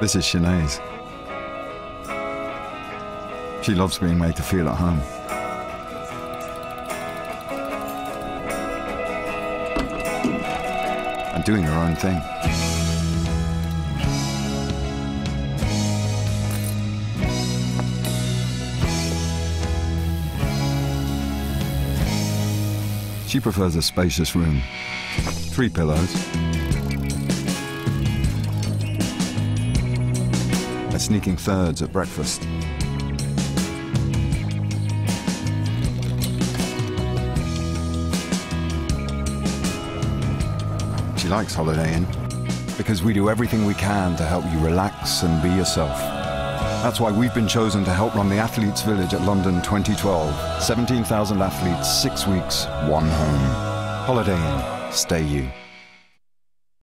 This is Shanaze. She loves being made to feel at home. And doing her own thing. She prefers a spacious room. Three pillows. Sneaking thirds at breakfast. She likes Holiday Inn because we do everything we can to help you relax and be yourself. That's why we've been chosen to help run the Athletes Village at London 2012. 17,000 athletes, six weeks, one home. Holiday Inn. Stay you.